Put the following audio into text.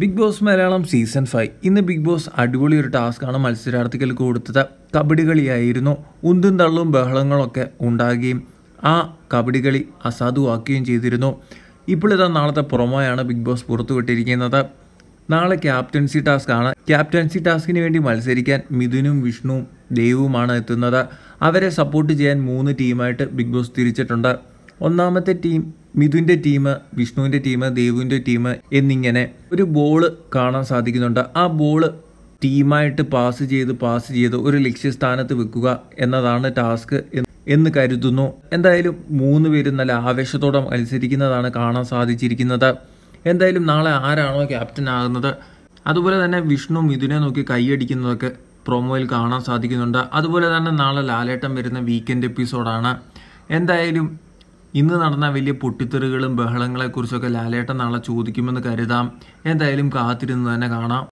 Bigg Boss Malayalam season five. ഇന്ന് Bigg Boss അടിപൊളി ഒരു ടാസ്ക്കാണ് മത്സരാർത്ഥികൾക്ക് കൊടുത്തത്. കബഡി കളിയായിരുന്നു. ഉന്തും തള്ളും ബഹളങ്ങളൊക്കെ ഉണ്ടാകുകയും ആ കബഡി കളി അസാധുവാക്കുകയും ചെയ്തിരുന്നു. ഇപ്പോഴിതാ നാളത്തെ പ്രൊമോയാണ് ബിഗ് ബോസ് പുറത്തുവിട്ടിരിക്കുന്നത്. നാളെ ക്യാപ്റ്റൻസി ടാസ്ക് ആണ്. ക്യാപ്റ്റൻസി ടാസ്കിന് വേണ്ടി മത്സരിക്കാൻ മിഥുനും വിഷ്ണുവും ദേവുമാണ് എത്തുന്നത്. അവരെ സപ്പോർട്ട് ചെയ്യാൻ മൂന്ന് ടീമായിട്ട് ബിഗ് ബോസ് തിരിച്ചിട്ടുണ്ട്. ഒന്നാമത്തെ ടീം മിഥുന്റെ ടീം വിഷ്ണുവിന്റെ ടീം ദേവുവിന്റെ ടീം എന്നിങ്ങനെ ഒരു ബോൾ കാണാൻ സാധിക്കുന്നുണ്ട്. ആ ബോൾ ടീമായിട്ട് പാസ് ചെയ്ത് പാസ് ചെയ്ത് ഒരു ലക്ഷ്യസ്ഥാനത്ത് വെക്കുക എന്നതാണ് ടാസ്ക് എന്ന് കരുതുന്നു. എന്തായാലും മൂന്ന് പേരും നല്ല ആവേശത്തോടെ മത്സരിക്കുന്നതാണ് കാണാൻ സാധിച്ചിരിക്കുന്നത്. എന്തായാലും നാളെ ആരാണോ ക്യാപ്റ്റൻ ആകുന്നത്? അതുപോലെ തന്നെ വിഷ്ണു മിഥുനെ നോക്കി കൈയടിക്കുന്നതൊക്കെ പ്രൊമോയിൽ കാണാൻ സാധിക്കുന്നുണ്ട്. അതുപോലെ തന്നെ നാളെ ലാലേട്ടം വരുന്ന വീക്കെൻഡ് എപ്പിസോഡാണ് എന്തായാലും ഇന്ന് നടന്ന വലിയ പൊട്ടിത്തെറികളും ബഹളങ്ങളെക്കുറിച്ചൊക്കെ ലാലേട്ടൻ നാളെ ചോദിക്കുമെന്ന് കരുതാം. എന്തായാലും കാത്തിരുന്ന് തന്നെ കാണാം.